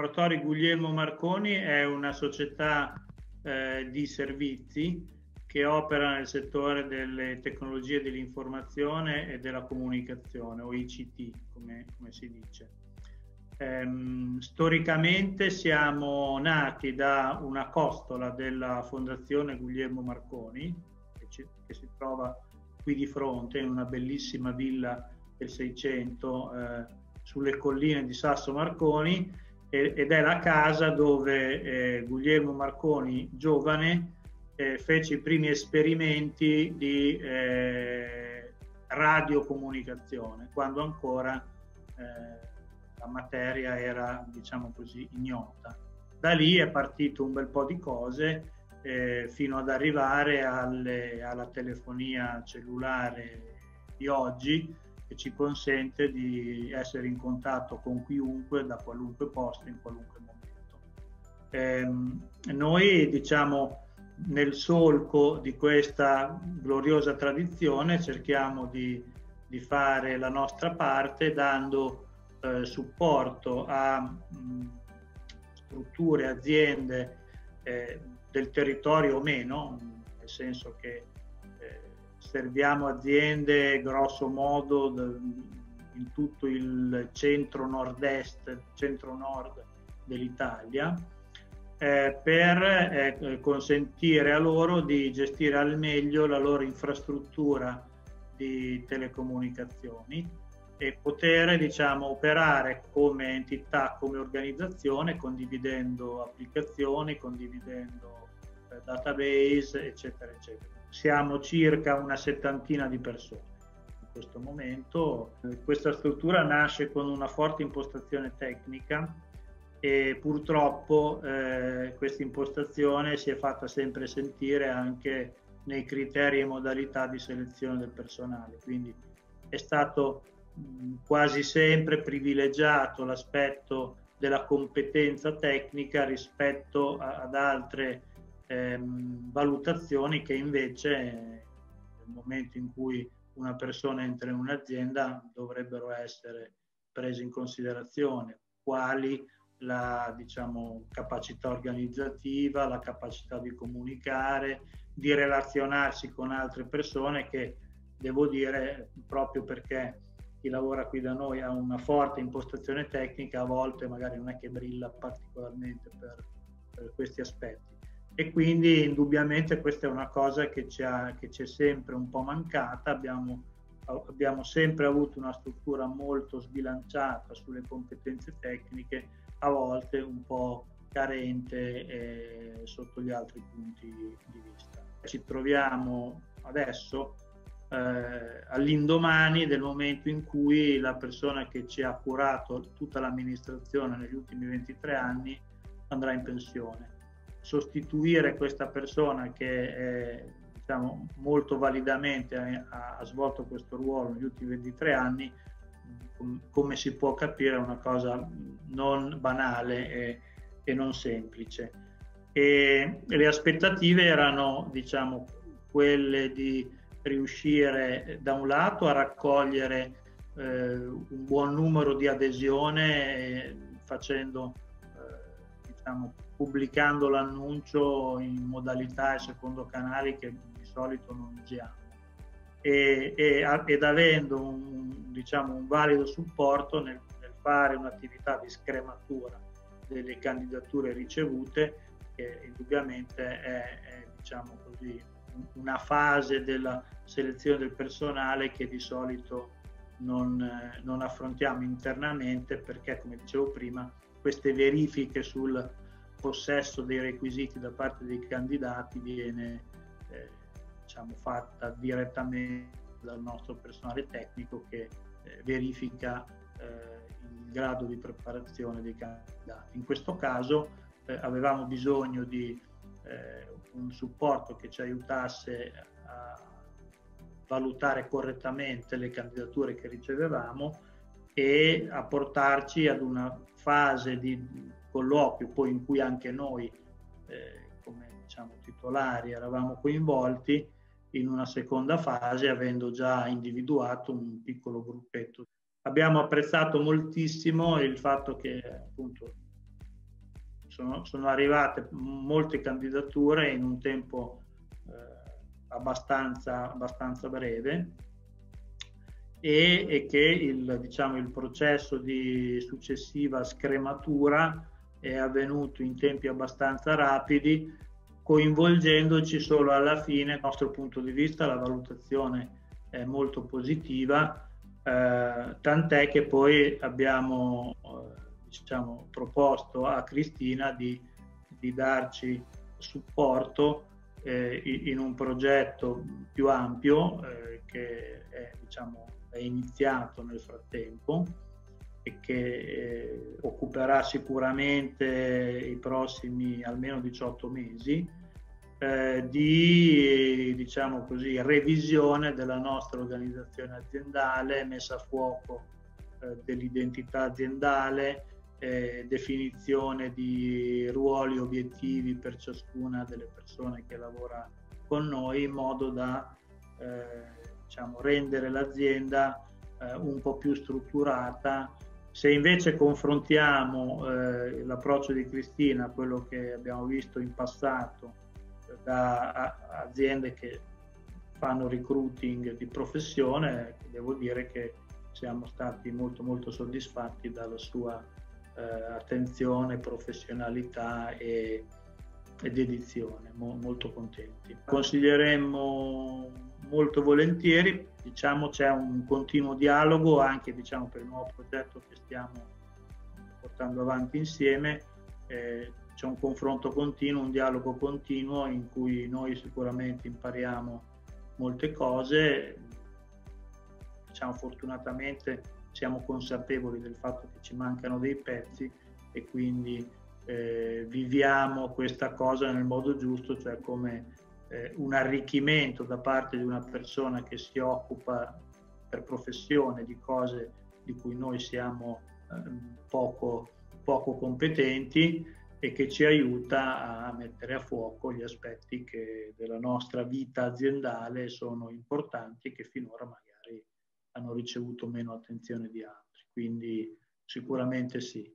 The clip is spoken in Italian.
Laboratori Guglielmo Marconi è una società eh, di servizi che opera nel settore delle tecnologie dell'informazione e della comunicazione, o ICT come, come si dice. Ehm, storicamente siamo nati da una costola della Fondazione Guglielmo Marconi, che, ci, che si trova qui di fronte in una bellissima villa del 600 eh, sulle colline di Sasso Marconi ed è la casa dove eh, Guglielmo Marconi, giovane, eh, fece i primi esperimenti di eh, radiocomunicazione, quando ancora eh, la materia era, diciamo così, ignota. Da lì è partito un bel po' di cose eh, fino ad arrivare alle, alla telefonia cellulare di oggi che ci consente di essere in contatto con chiunque da qualunque posto in qualunque momento. Eh, noi diciamo nel solco di questa gloriosa tradizione cerchiamo di, di fare la nostra parte dando eh, supporto a mh, strutture, aziende eh, del territorio o meno, nel senso che serviamo aziende grosso modo in tutto il centro nord-est, centro-nord dell'Italia, eh, per eh, consentire a loro di gestire al meglio la loro infrastruttura di telecomunicazioni e poter diciamo, operare come entità, come organizzazione, condividendo applicazioni, condividendo eh, database, eccetera, eccetera. Siamo circa una settantina di persone in questo momento. Questa struttura nasce con una forte impostazione tecnica e purtroppo eh, questa impostazione si è fatta sempre sentire anche nei criteri e modalità di selezione del personale. Quindi è stato quasi sempre privilegiato l'aspetto della competenza tecnica rispetto a, ad altre ehm, valutazioni che invece nel momento in cui una persona entra in un'azienda dovrebbero essere prese in considerazione, quali la diciamo, capacità organizzativa, la capacità di comunicare, di relazionarsi con altre persone che devo dire proprio perché chi lavora qui da noi ha una forte impostazione tecnica, a volte magari non è che brilla particolarmente per, per questi aspetti. E quindi indubbiamente questa è una cosa che ci, ha, che ci è sempre un po' mancata, abbiamo, abbiamo sempre avuto una struttura molto sbilanciata sulle competenze tecniche, a volte un po' carente eh, sotto gli altri punti di vista. Ci troviamo adesso eh, all'indomani del momento in cui la persona che ci ha curato tutta l'amministrazione negli ultimi 23 anni andrà in pensione. Sostituire questa persona che è, diciamo, molto validamente ha, ha, svolto questo ruolo negli ultimi 23 anni, com, come si può capire, è una cosa non banale e, e non semplice. E le aspettative erano, diciamo, quelle di riuscire da un lato a raccogliere eh, un buon numero di adesione eh, facendo, eh, diciamo, pubblicando l'annuncio in modalità e secondo canali che di solito non usiamo. E, e, ed avendo un, diciamo, un valido supporto nel, nel fare un'attività di scrematura delle candidature ricevute che indubbiamente è, è diciamo così, una fase della selezione del personale che di solito non, non, affrontiamo internamente perché, come dicevo prima, queste verifiche sul possesso dei requisiti da parte dei candidati viene eh, diciamo, fatta direttamente dal nostro personale tecnico che eh, verifica eh, il grado di preparazione dei candidati. In questo caso eh, avevamo bisogno di eh, un supporto che ci aiutasse a valutare correttamente le candidature che ricevevamo e a portarci ad una fase di colloquio poi in cui anche noi eh, come diciamo, titolari eravamo coinvolti in una seconda fase avendo già individuato un piccolo gruppetto. Abbiamo apprezzato moltissimo il fatto che appunto sono, sono, arrivate molte candidature in un tempo eh, abbastanza, abbastanza breve e, e che il, diciamo, il processo di successiva scrematura è avvenuto in tempi abbastanza rapidi, coinvolgendoci solo alla fine, dal nostro punto di vista, la valutazione è molto positiva, eh, tant'è che poi abbiamo eh, diciamo, proposto a Cristina di, di darci supporto eh, in un progetto più ampio eh, che è, diciamo, è iniziato nel frattempo e che eh, occuperà sicuramente i prossimi almeno 18 mesi eh, di diciamo così, revisione della nostra organizzazione aziendale, messa a fuoco eh, dell'identità aziendale, eh, definizione di ruoli obiettivi per ciascuna delle persone che lavora con noi in modo da eh, diciamo, rendere l'azienda eh, un po' più strutturata. Se invece confrontiamo eh, l'approccio di Cristina a quello che abbiamo visto in passato da a, aziende che fanno recruiting di professione, devo dire che siamo stati molto molto soddisfatti dalla sua eh, attenzione, professionalità e, e dedizione, Mo, molto contenti. Consiglieremmo molto volentieri, diciamo c'è un continuo dialogo anche diciamo, per il nuovo progetto che stiamo portando avanti insieme, eh, c'è un confronto continuo, un dialogo continuo in cui noi sicuramente impariamo molte cose, diciamo fortunatamente siamo consapevoli del fatto che ci mancano dei pezzi e quindi eh, viviamo questa cosa nel modo giusto, cioè come eh, un arricchimento da parte di una persona che si occupa per professione di cose di cui noi siamo eh, poco, poco competenti e che ci aiuta a mettere a fuoco gli aspetti che della nostra vita aziendale sono importanti e che finora magari hanno ricevuto meno attenzione di altri. Quindi sicuramente sì.